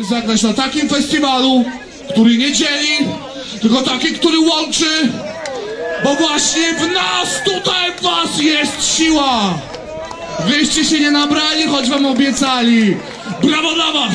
Zagrać na takim festiwalu, który nie dzieli, tylko taki, który łączy, bo właśnie w nas, tutaj w was jest siła. Wyście się nie nabrali, choć wam obiecali. Brawo dla was!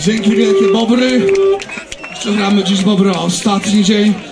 Dzięki wielkie Bobry. Jeszcze gramy dziś Bobra ostatni dzień.